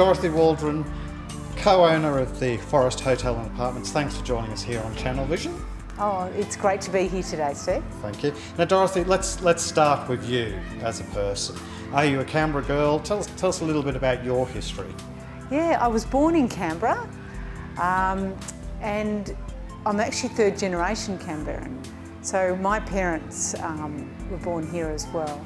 Dorothy Waldren, co-owner of the Forrest Hotel and Apartments. Thanks for joining us here on Channelvision. Oh, it's great to be here today, Steve. Thank you. Now, Dorothy, let's let's start with you as a person. Are you a Canberra girl? Tell us tell us a little bit about your history. Yeah, I was born in Canberra, um, and I'm actually third generation Canberran. So my parents um, were born here as well.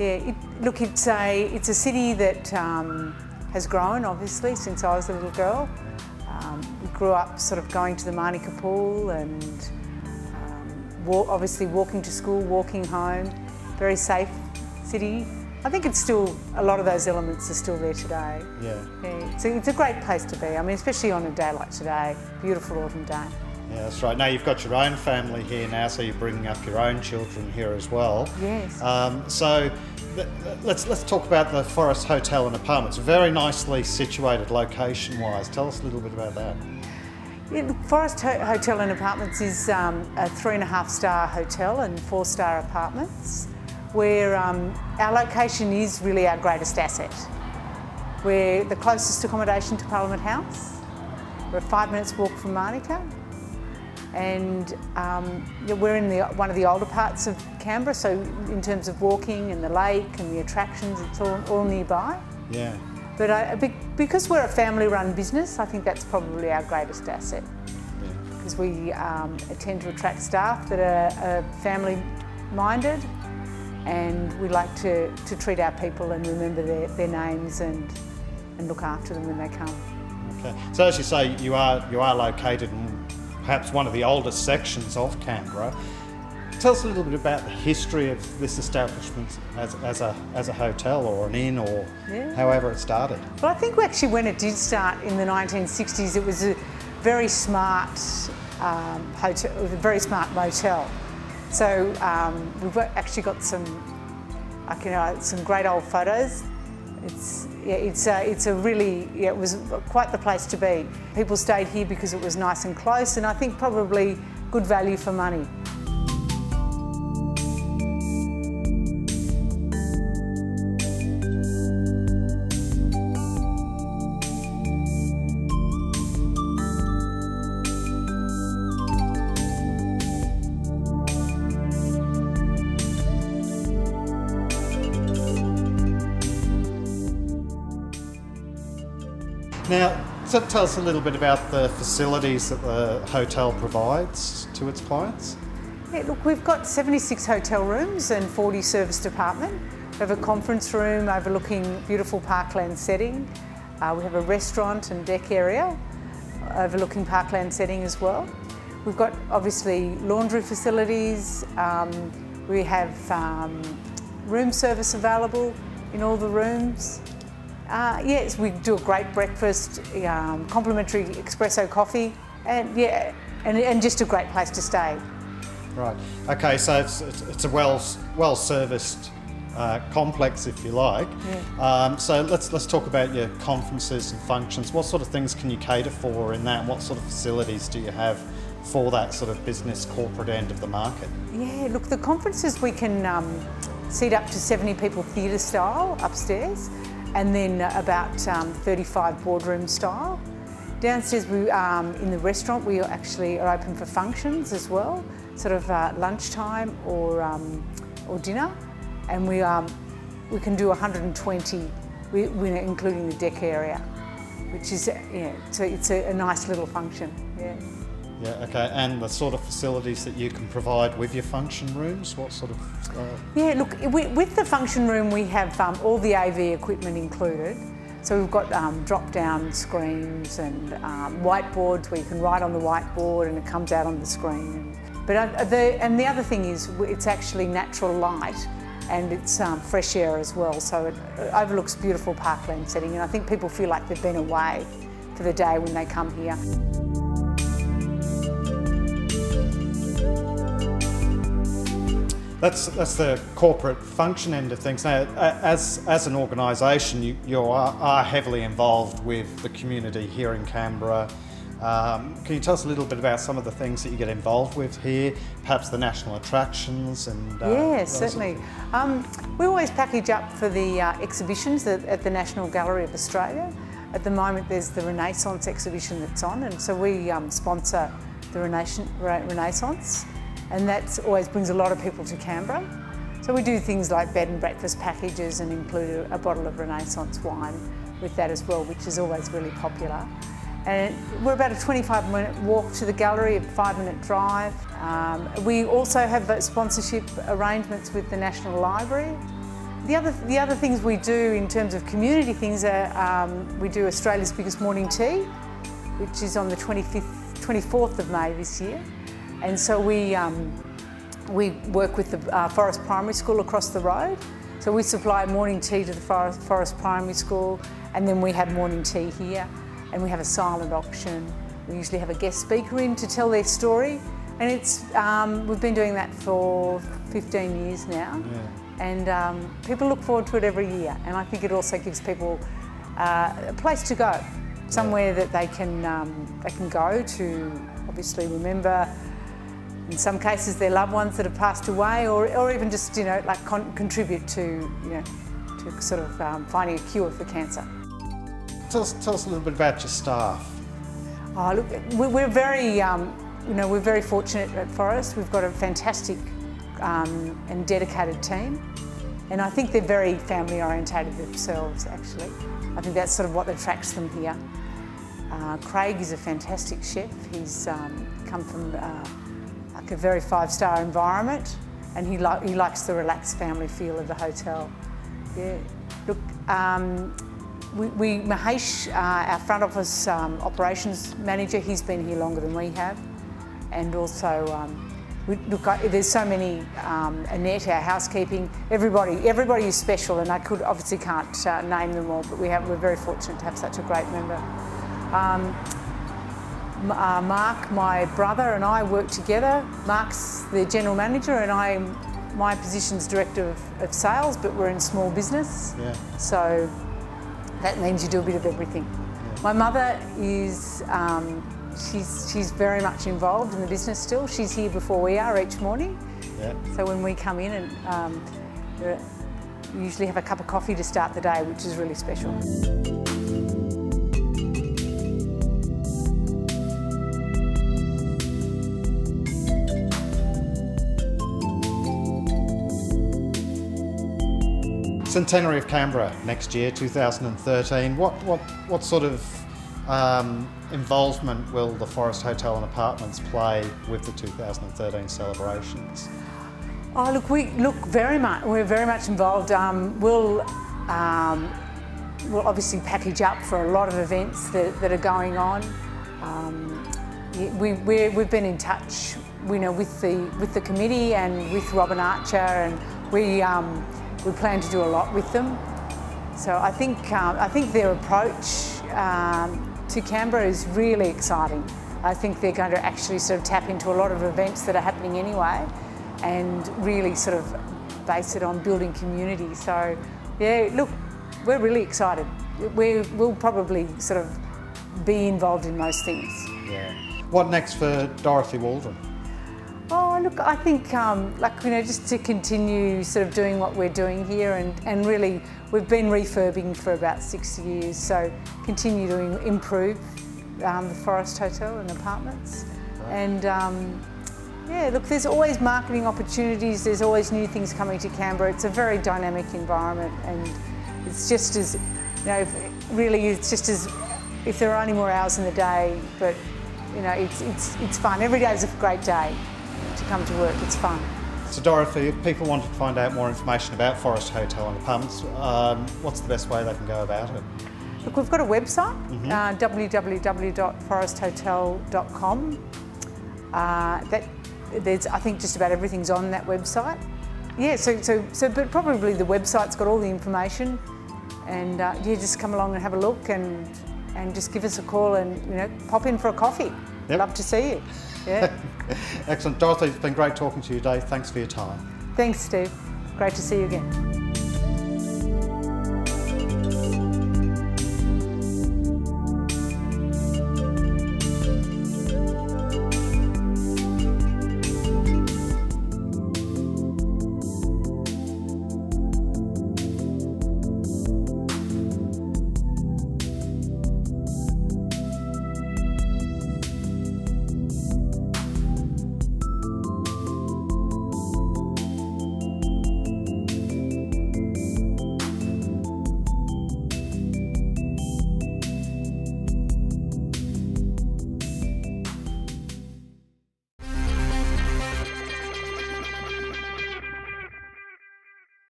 Yeah, it, look, it's a it's a city that um, has grown obviously since I was a little girl. Um, we grew up sort of going to the Manuka pool and um, wa obviously walking to school, walking home. Very safe city. I think it's still, a lot of those elements are still there today. Yeah. yeah it's, a, it's a great place to be. I mean, especially on a day like today, beautiful autumn day. Yeah, that's right. Now you've got your own family here now, so you're bringing up your own children here as well. Yes. Um, so let's let's talk about the Forrest Hotel and Apartments. Very nicely situated location-wise. Tell us a little bit about that. Yeah, Forrest Ho Hotel and Apartments is um, a three and a half star hotel and four star apartments where um, our location is really our greatest asset. We're the closest accommodation to Parliament House. We're a five minutes walk from Manuka and um, we're in the, one of the older parts of Canberra, so in terms of walking and the lake and the attractions, it's all, all nearby. Yeah. But I, because we're a family-run business, I think that's probably our greatest asset. Because we um, tend to attract staff that are, are family-minded, and we like to, to treat our people and remember their, their names and, and look after them when they come. Okay. So as you say, you are you are located in perhaps one of the oldest sections of Canberra. Tell us a little bit about the history of this establishment as, as, a, as a hotel or an inn or yeah. however it started. Well, I think actually when it did start in the 1960s, it was a very smart um, hotel, a very smart motel. So um, we've actually got some, like, you know, some great old photos it's, yeah, it's, a, it's a really, yeah, it was quite the place to be. People stayed here because it was nice and close and I think probably good value for money. Now, so tell us a little bit about the facilities that the hotel provides to its clients. Yeah, look, we've got 76 hotel rooms and 40 service department. We have a conference room overlooking beautiful parkland setting. Uh, we have a restaurant and deck area overlooking parkland setting as well. We've got obviously laundry facilities. Um, we have um, room service available in all the rooms. Uh, yes, we do a great breakfast, um, complimentary espresso coffee, and yeah, and, and just a great place to stay. Right. Okay, so it's, it's, it's a well well serviced uh, complex, if you like. Yeah. Um, so let's let's talk about your conferences and functions. What sort of things can you cater for in that? What sort of facilities do you have for that sort of business corporate end of the market? Yeah, look, the conferences we can um, seat up to 70 people theatre style upstairs and then about um, 35 boardroom style. Downstairs we, um, in the restaurant we actually are open for functions as well, sort of uh, lunchtime or, um, or dinner and we, um, we can do 120 we, including the deck area which is yeah, so it's a, a nice little function. Yeah. Yeah, okay. And the sort of facilities that you can provide with your function rooms, what sort of? Uh... Yeah, look, we, with the function room, we have um, all the AV equipment included. So we've got um, drop-down screens and um, whiteboards where you can write on the whiteboard and it comes out on the screen. But uh, the, and the other thing is it's actually natural light and it's um, fresh air as well. So it, it overlooks beautiful parkland setting and I think people feel like they've been away for the day when they come here. That's, that's the corporate function end of things. Now, as, as an organisation, you, you are, are, heavily involved with the community here in Canberra. Um, can you tell us a little bit about some of the things that you get involved with here, perhaps the national attractions and... Uh, yes, certainly. Um, we always package up for the uh, exhibitions at, at, the National Gallery of Australia. At the moment, there's the Renaissance exhibition that's on, and so we um, sponsor the Renaissance, and that always brings a lot of people to Canberra. So we do things like bed and breakfast packages and include a bottle of Renaissance wine with that as well, which is always really popular. And we're about a 25 minute walk to the gallery, a five minute drive. Um, we also have sponsorship arrangements with the National Library. The other, the other things we do in terms of community things are um, we do Australia's biggest morning tea, which is on the 25th, 24th of May this year. And so we, um, we work with the uh, Forrest Primary School across the road. So we supply morning tea to the Forrest, Forrest Primary School and then we have morning tea here and we have a silent auction. We usually have a guest speaker in to tell their story and it's um, we've been doing that for 15 years now yeah. and um, people look forward to it every year and I think it also gives people uh, a place to go, somewhere yeah. that they can, um, they can go to obviously remember in some cases their loved ones that have passed away or, or even just you know like con contribute to you know to sort of um, finding a cure for cancer. Tell us, tell us a little bit about your staff. Oh, look, we're very, um, you know, we're very fortunate at Forrest. We've got a fantastic um, and dedicated team, and I think they're very family orientated themselves. Actually, I think that's sort of what attracts them here. Uh, Craig is a fantastic chef. He's um, come from uh, like a very five-star environment, and he, li he likes the relaxed family feel of the hotel. Yeah, look. Um, we, we Mahesh, uh, our front office um, operations manager, he's been here longer than we have. And also, um, we, look, there's so many, um, Annette, our housekeeping, everybody, everybody is special and I could obviously can't uh, name them all, but we have, we're very fortunate to have such a great member. Uh, Mark, my brother, and I work together. Mark's the general manager, and I, my position's director of, of sales, but we're in small business. Yeah. So that means you do a bit of everything. Yeah. My mother is, um, she's, she's very much involved in the business still. She's here before we are each morning. Yeah. So when we come in and um, we usually have a cup of coffee to start the day, which is really special. Centenary of Canberra next year, 2013. What what what sort of um, involvement will the Forrest Hotel and Apartments play with the 2013 celebrations? Oh, look, we look very much. We're very much involved. Um, we'll um, we'll obviously package up for a lot of events that, that are going on. Um, we, we have been in touch, you know, with the with the committee and with Robin Archer, and we um, we plan to do a lot with them. So I think, um, I think their approach um, to Canberra is really exciting. I think they're going to actually sort of tap into a lot of events that are happening anyway and really sort of base it on building community. So yeah, look, we're really excited. we will probably sort of be involved in most things. Yeah. What next for Dorothy Waldren? Look, I think, um, like, you know, just to continue sort of doing what we're doing here and, and really, we've been refurbing for about six years, so continue to improve um, the Forrest Hotel and apartments. And um, yeah, look, there's always marketing opportunities, there's always new things coming to Canberra. It's a very dynamic environment and it's just as, you know, really it's just as, if there are only more hours in the day, but, you know, it's, it's, it's fun. Every day is a great day to come to work. It's fun. So Dorothy, if people wanted to find out more information about Forrest Hotel and Apartments, um, what's the best way they can go about it? Look, we've got a website, mm -hmm. uh, www.foresthotel.com. Uh, that there's, I think, just about everything's on that website. Yeah, so, so, so, but probably the website's got all the information, and uh, yeah, just come along and have a look, and and just give us a call, and you know, pop in for a coffee. Yep. Love to see you. Yeah. Excellent. Dorothy, it's been great talking to you today. Thanks for your time. Thanks, Steve. Great to see you again.